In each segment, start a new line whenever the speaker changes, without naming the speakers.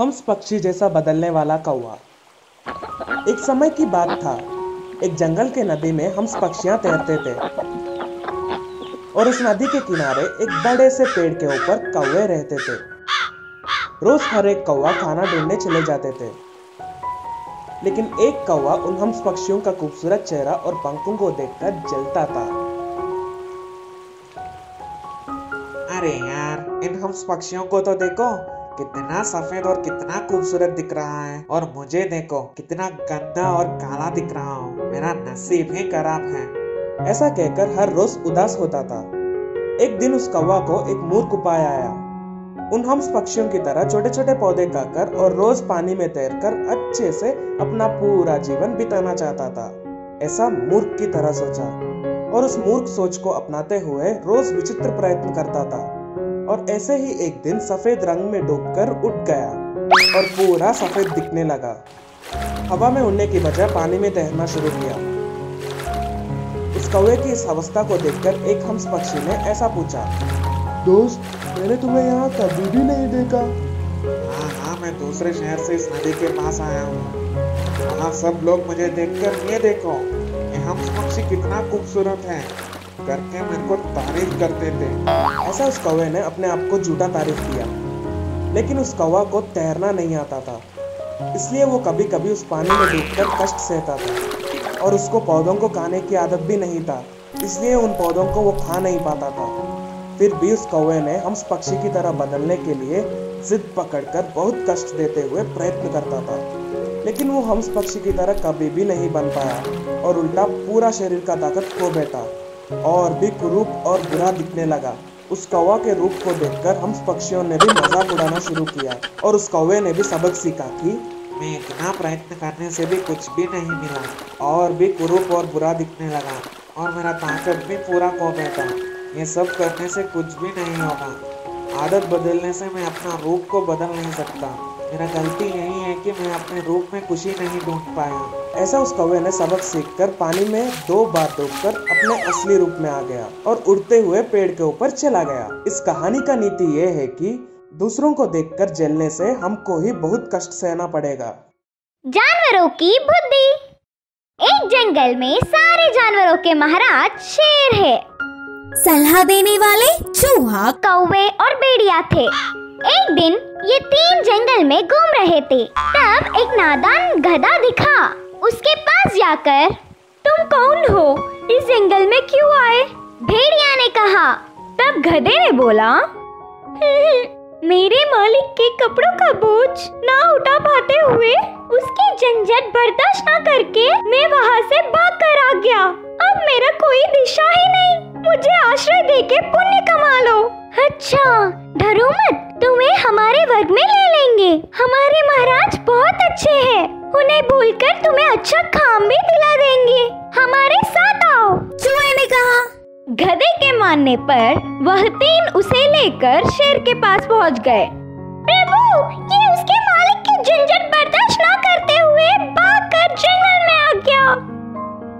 हंस पक्षी जैसा बदलने वाला कौवा। एक समय की बात था। एक जंगल के नदी में हंस पक्षियाँ तैरते थे। और उस नदी के किनारे एक बड़े से पेड़ के ऊपर कौवे रहते थे। रोज हर एक कौवा खाना ढूँढने चले जाते थे। लेकिन एक कौवा उन हंस पक्षियों का खूबसूरत चेहरा और पंखों को देखकर जलता था।
अरे यार, इन हंस पक्षियों को तो देखो। कितना सफ़ेद और कितना खूबसूरत दिख रहा है। और मुझे देखो, कितना गंदा और काला दिख रहा हूँ। मेरा नसीब ही खराब है।
ऐसा कहकर हर रोज उदास होता था। एक दिन उस कौवा को एक मूर्ख उपाय आया। उन हंस पक्षियों की तरह छोटे छोटे पौधे खाकर और रोज पानी में तैरकर अच्छे से अपना पूरा जीवन बिताना चाहता था। ऐसा मूर्ख की तरह सोचा। और उस मूर्ख सोच को अपनाते हुए रोज विचित्र प्रयत्न करता था। और ऐसे ही एक दिन सफ़ेद रंग में डूबकर उठ गया और पूरा सफ़ेद दिखने लगा। हवा में उड़ने की बजाय पानी में तैरना शुरू किया। उस कौवे की इस अवस्था को देखकर एक हंस पक्षी ने ऐसा पूछा, दोस्त, मैंने तुम्हें यहाँ कभी भी नहीं देखा।
हाँ हाँ मैं दूसरे शहर से इस नदी के पास आया हूँ। वहाँ सब लोग मुझे देखकर ये देखो, ये हंस पक्षी कितना खूबसूरत है। करके मेरे को तारीफ़ करते थे
ऐसा उस कौवे ने अपने आप को झूठा तारीफ़ किया। लेकिन उस कौवा को तैरना नहीं आता था। इसलिए वो कभी कभी उस पानी में डूबकर कष्ट सहता था। और उसको पौधों को खाने की आदत भी नहीं था। इसलिए उन पौधों को वो खा नहीं पाता था। फिर भी उस कौवे ने हंस पक्षी की तरह बदलने के लिए जिद पकड़कर बहुत कष्ट देते हुए प्रयत्न करता था। लेकिन वो हंस पक्षी की तरह कभी भी नहीं बन पाया और उल्टा पूरा शरीर का ताकत खो बैठा। और भी कुरूप और बुरा दिखने लगा। उस कौवा के रूप को देखकर हम पक्षियों ने भी मज़ाक उड़ाना शुरू किया और उस कौवे ने भी सबक सीखा कि
मैं इतना प्रयत्न करने से भी कुछ भी नहीं मिला और भी कुरूप और बुरा दिखने लगा और मेरा ताकत भी पूरा खो बैठा। ये सब करने से कुछ भी नहीं होगा। आदत बदलने से मैं अपना रूप को बदल नहीं सकता। मेरा गलती यही है कि मैं अपने रूप में खुशी नहीं ढूंढ पाया।
ऐसा उस कौवे ने सबक सीखकर पानी में दो बार डूबकर अपने असली रूप में आ गया और उड़ते हुए पेड़ के ऊपर चला गया। इस कहानी का नीति ये है कि दूसरों को देखकर जलने से हमको ही बहुत कष्ट सहना पड़ेगा।
जानवरों की बुद्धि। एक जंगल में सारे जानवरों के महाराज शेर है।
सलाह देने वाले चूहा,
कौवे और बेड़िया थे। एक दिन ये तीन जंगल में घूम रहे थे। तब एक नादान गधा दिखा। उसके पास जाकर,
तुम कौन हो? इस जंगल में क्यों आए?
भेड़िया ने कहा।
तब गधे ने बोला, मेरे मालिक के कपड़ों का बोझ ना उठा पाते हुए, उसकी झंझट बर्दाश्त ना करके मैं वहाँ से भाग कर आ गया। अब मेरा कोई दिशा ही नहीं। मुझे आश्रय देके पुण्य कमा लो।
अच्छा डरो मत। तुम्हें हमारे वर्ग में ले लेंगे। हमारे महाराज बहुत अच्छे हैं। उन्हें बोलकर तुम्हें अच्छा काम भी दिला देंगे। हमारे साथ आओ।
चूहे ने कहा
गधे के मानने पर वह तीन उसे लेकर शेर के पास पहुँच गए।
प्रभु ये उसके मालिक की झंझट बर्दाश्त ना करते हुए भागकर जंगल में आ गया।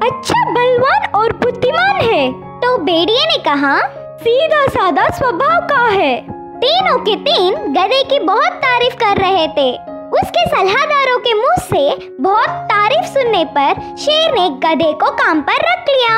अच्छा बलवान और बुद्धिमान है।
तो बेड़िए ने कहा,
सीधा साधा स्वभाव का है।
तीनों के तीन गधे की बहुत तारीफ़ कर रहे थे। उसके सलाहदारों के मुँह से बहुत तारीफ़ सुनने पर शेर ने गधे को काम पर रख लिया।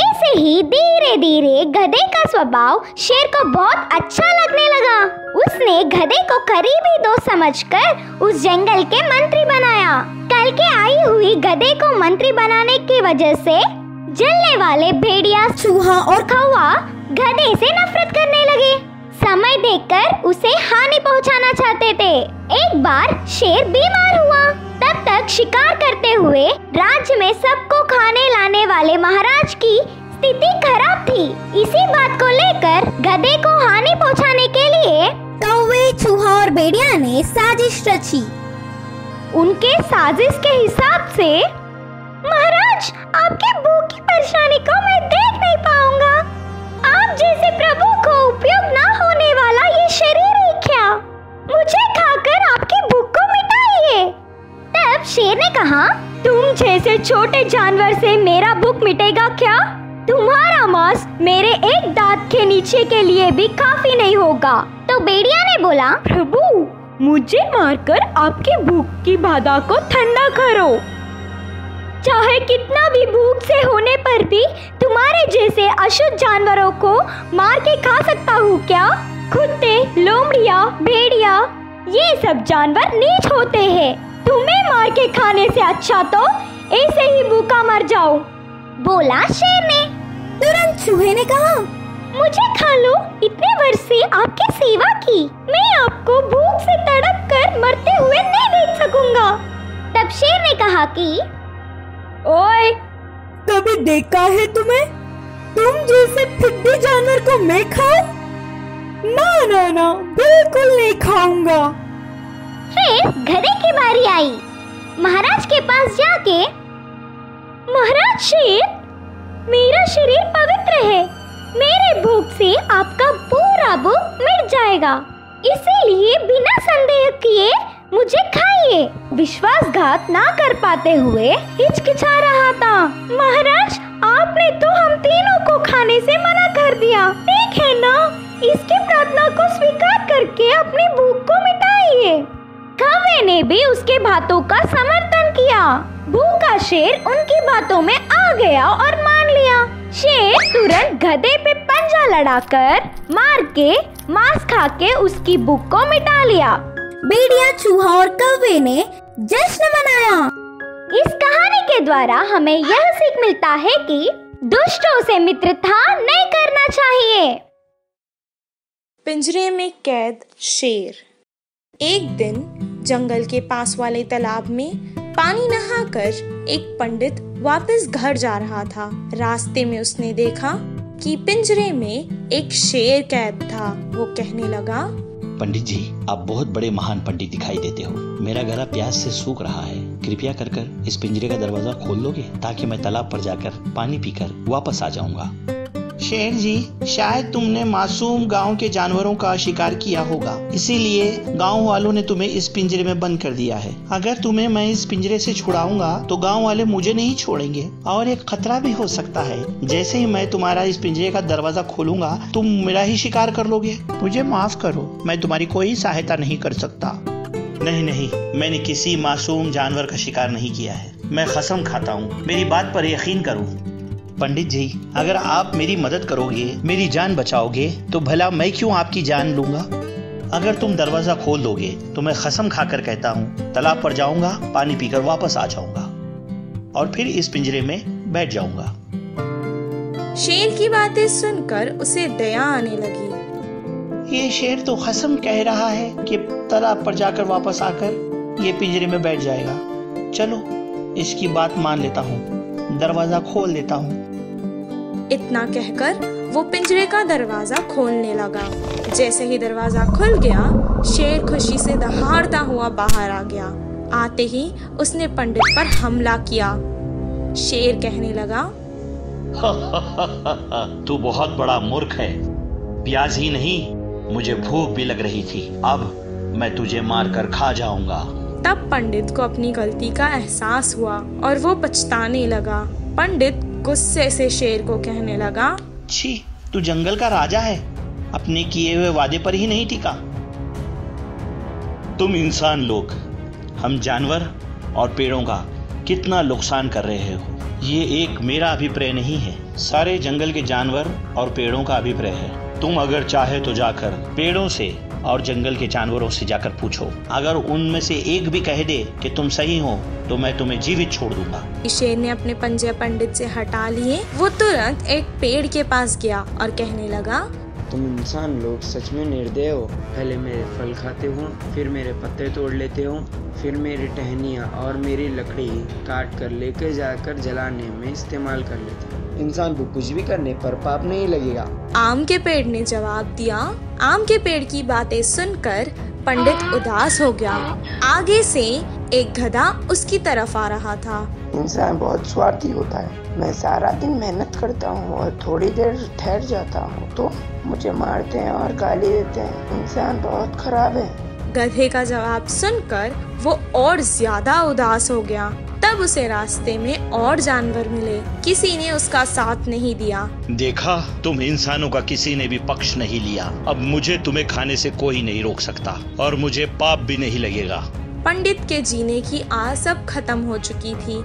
ऐसे ही धीरे धीरे गधे का स्वभाव शेर को बहुत अच्छा लगने लगा। उसने गधे को करीबी दोस्त समझकर उस जंगल के मंत्री बनाया। कल के आई हुई गधे को मंत्री बनाने की वजह से जलने वाले भेड़िया
चूहा और
कौवा गधे से नफरत करने लगे। समय देखकर उसे हानि पहुंचाना चाहते थे। एक बार शेर बीमार हुआ। तब तक शिकार करते हुए राज्य में सबको खाने लाने वाले महाराज की स्थिति खराब थी। इसी बात को लेकर गधे को हानि पहुँचाने के लिए
कौवे, चूहा और भेड़िया ने साजिश रची।
उनके साजिश के हिसाब से
महाराज आपके भूख की परेशानी को मैं देख नहीं पाऊँगा। आप जैसे प्रभु को उपयोग ना होने वाला ये शरीर ही क्या? मुझे खाकर आपकी भूख को मिटाइए। तब शेर ने कहा,
तुम जैसे छोटे जानवर से मेरा भूख मिटेगा क्या? तुम्हारा मांस मेरे एक दांत के नीचे के लिए भी काफ़ी नहीं होगा।
तो बेड़िया ने बोला,
प्रभु, मुझे मारकर आपकी भूख की बाधा को ठंडा करो। चाहे कितना भी भूख से होने पर भी तुम्हारे जैसे अशुद्ध जानवरों को मार के खा सकता हूँ क्या? कुत्ते लोमड़िया भेड़िया ये सब जानवर नीच होते हैं। तुम्हें मार के खाने से अच्छा तो ऐसे ही भूखा मर जाओ
बोला शेर ने।
तुरंत चूहे ने कहा
मुझे खा लो। इतने वर्ष से आपकी सेवा की। मैं आपको भूख से तड़प कर मरते हुए नहीं देख सकूँगा।
तब शेर ने कहा कि
ओए।
कभी देखा है तुम्हें? तुम जैसे फिद्दी जानवर को मैं खाऊं? ना ना ना बिल्कुल नहीं खाऊँगा।
फिर गधे की बारी आई। महाराज के पास जाके
महाराज शेर मेरा शरीर पवित्र है। मेरे भूख से आपका पूरा भूख मिट जाएगा। इसीलिए बिना संदेह किए मुझे खाइए। विश्वासघात ना कर पाते हुए हिचकिचा रहा था। महाराज, आपने तो हम तीनों को खाने से मना कर दिया। ठीक है ना? इसकी प्रार्थना को स्वीकार करके अपनी भूख को मिटाइए। कौवे ने भी उसके बातों का समर्थन किया। भूखा शेर उनकी बातों में आ गया और मान लिया। शेर तुरंत गधे पे पंजा लड़ाकर मार के, मांस खा के उसकी भूख को मिटा लिया।
भेड़िया चूहा और कौवे ने जश्न मनाया।
इस कहानी के द्वारा हमें यह सीख मिलता है कि दुष्टों से मित्रता नहीं करना चाहिए।
पिंजरे में कैद शेर। एक दिन जंगल के पास वाले तालाब में पानी नहाकर एक पंडित वापस घर जा रहा था। रास्ते में उसने देखा कि पिंजरे में एक शेर कैद था। वो कहने लगा
पंडित जी, आप बहुत बड़े महान पंडित दिखाई देते हो। मेरा गला प्यास से सूख रहा है। कृपया कर कर इस पिंजरे का दरवाज़ा खोल लोगे, ताकि मैं तालाब पर जाकर पानी पीकर वापस आ जाऊँगा।
शेर जी, शायद तुमने मासूम गाँव के जानवरों का शिकार किया होगा। इसीलिए गाँव वालों ने तुम्हें इस पिंजरे में बंद कर दिया है। अगर तुम्हें मैं इस पिंजरे से छुड़ाऊँगा तो गाँव वाले मुझे नहीं छोड़ेंगे। और एक खतरा भी हो सकता है। जैसे ही मैं तुम्हारा इस पिंजरे का दरवाज़ा खोलूँगा, तुम मेरा ही शिकार कर लोगे। मुझे माफ़ करो, मैं तुम्हारी कोई सहायता नहीं कर सकता। नहीं नहीं, मैंने किसी मासूम जानवर का शिकार नहीं किया है। मैं कसम खाता हूँ। मेरी बात पर यकीन करो। पंडित जी अगर आप मेरी मदद करोगे मेरी जान बचाओगे तो भला मैं क्यों आपकी जान लूँगा? अगर तुम दरवाज़ा खोल दोगे तो मैं कसम खाकर कहता हूँ तालाब पर जाऊँगा पानी पीकर वापस आ जाऊँगा और फिर इस पिंजरे में बैठ जाऊँगा।
शेर की बातें सुनकर उसे दया आने लगी।
ये शेर तो कसम कह रहा है कि तालाब पर जाकर वापस आकर ये पिंजरे में बैठ जाएगा। चलो इसकी बात मान लेता हूँ दरवाज़ा खोल देता हूँ
इतना कहकर वो पिंजरे का दरवाज़ा खोलने लगा। जैसे ही दरवाज़ा खुल गया शेर खुशी से दहाड़ता हुआ बाहर आ गया। आते ही उसने पंडित पर हमला किया। शेर कहने लगा
तू बहुत बड़ा मूर्ख है। प्याज ही नहीं मुझे भूख भी लग रही थी। अब मैं तुझे मार कर खा जाऊँगा।
तब पंडित को अपनी गलती का एहसास हुआ और वो पछताने लगा। पंडित गुस्से से शेर को कहने लगा,
छी, तू जंगल का राजा है। अपने किए हुए वादे पर ही नहीं टिका।
तुम इंसान लोग, हम जानवर और पेड़ों का कितना नुकसान कर रहे हो। ये एक मेरा अभिप्राय नहीं है। सारे जंगल के जानवर और पेड़ों का अभिप्राय है। तुम अगर चाहे तो जाकर पेड़ों से और जंगल के जानवरों से जाकर पूछो। अगर उनमें से एक भी कह दे कि तुम सही हो तो मैं तुम्हें जीवित छोड़ दूँगा।
शेर ने अपने पंजे पंडित से हटा लिए। वो तुरंत एक पेड़ के पास गया और कहने लगा
तुम इंसान लोग सच में निर्दय हो। पहले मेरे फल खाते हो फिर मेरे पत्ते तोड़ लेते हो फिर मेरी टहनिया और मेरी लकड़ी काट कर लेकर जाकर जलाने में इस्तेमाल कर लेते हो। इंसान को कुछ भी करने पर पाप नहीं लगेगा।
आम के पेड़ ने जवाब दिया। आम के पेड़ की बातें सुनकर पंडित उदास हो गया। आगे से एक गधा उसकी तरफ़ आ रहा था।
इंसान बहुत स्वार्थी होता है। मैं सारा दिन मेहनत करता हूँ और थोड़ी देर ठहर जाता हूँ तो मुझे मारते हैं और गाली देते हैं। इंसान बहुत खराब है।
गधे का जवाब सुनकर वो और ज़्यादा उदास हो गया। तब उसे रास्ते में और जानवर मिले। किसी ने उसका साथ नहीं दिया।
देखा तुम इंसानों का किसी ने भी पक्ष नहीं लिया। अब मुझे तुम्हें खाने से कोई नहीं रोक सकता और मुझे पाप भी नहीं लगेगा।
पंडित के जीने की आस अब खत्म हो चुकी थी।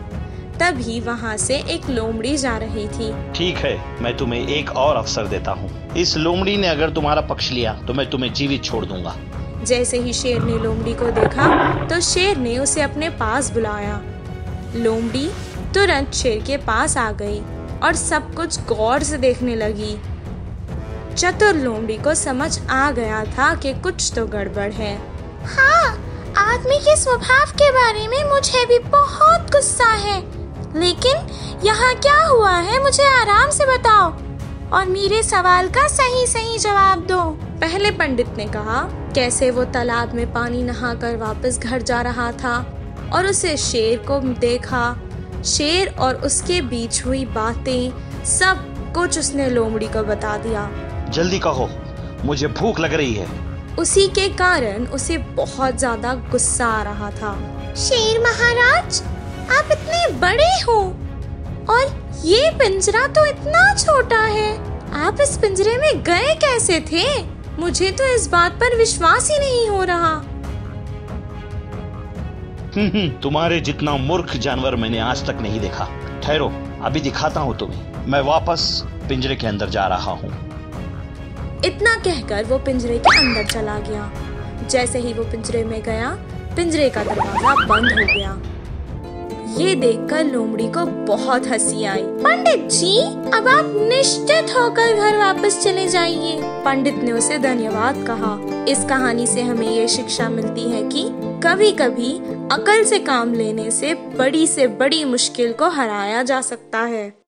तभी वहाँ से एक लोमड़ी जा रही थी।
ठीक है मैं तुम्हें एक और अवसर देता हूँ। इस लोमड़ी ने अगर तुम्हारा पक्ष लिया तो मैं तुम्हें जीवित छोड़ दूँगा।
जैसे ही शेर ने लोमड़ी को देखा तो शेर ने उसे अपने पास बुलाया। लोमड़ी तुरंत शेर के पास आ गई और सब कुछ गौर से देखने लगी। चतुर लोमड़ी को समझ आ गया था कि कुछ तो गड़बड़ है।
हाँ आदमी के स्वभाव के बारे में मुझे भी बहुत गुस्सा है। लेकिन यहाँ क्या हुआ है मुझे आराम से बताओ और मेरे सवाल का सही सही जवाब दो।
पहले पंडित ने कहा कैसे वो तालाब में पानी नहाकर वापस घर जा रहा था और उसे शेर को देखा? शेर और उसके बीच हुई बातें सब कुछ उसने लोमड़ी को बता दिया।
जल्दी कहो मुझे भूख लग रही है।
उसी के कारण उसे बहुत ज़्यादा गुस्सा आ रहा था।
शेर महाराज आप इतने बड़े हो और ये पिंजरा तो इतना छोटा है। आप इस पिंजरे में गए कैसे थे? मुझे तो इस बात पर विश्वास ही नहीं हो रहा।
तुम्हारे जितना मूर्ख जानवर मैंने आज तक नहीं देखा। ठहरो अभी दिखाता हूँ तुम्हें। मैं वापस पिंजरे के अंदर जा रहा हूँ।
इतना कहकर वो पिंजरे के अंदर चला गया। जैसे ही वो पिंजरे में गया पिंजरे का दरवाज़ा बंद हो गया। ये देखकर लोमड़ी को बहुत हँसी आई।
पंडित जी अब आप निश्चित होकर घर वापस चले जाइए।
पंडित ने उसे धन्यवाद कहा। इस कहानी से हमें ये शिक्षा मिलती है कि कभी कभी अकल से काम लेने से बड़ी से बड़ी मुश्किल को हराया जा सकता है।